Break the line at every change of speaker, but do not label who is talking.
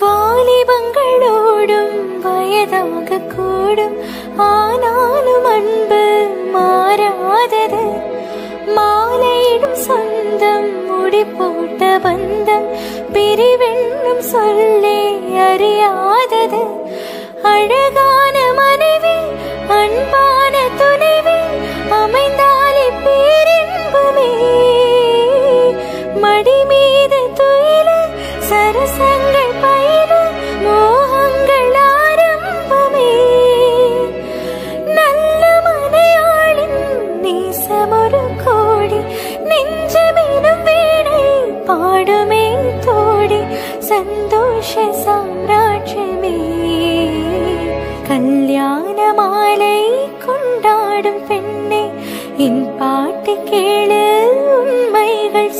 வாலிபங்களோடும் வயதாக கூடும் ஆனாலும் அன்பு மாறாதது. மாலையிடும் சொந்தம் முடி போட்ட பந்தம் பிரிவென்னும் சொல்லே அறியாதது. அழகா சந்தோஷ சாம்ராஜ்யமே கல்யாண மாலை கொண்டாடும் பெண்ணே என் பாட்டு கேளு உண்மைகள்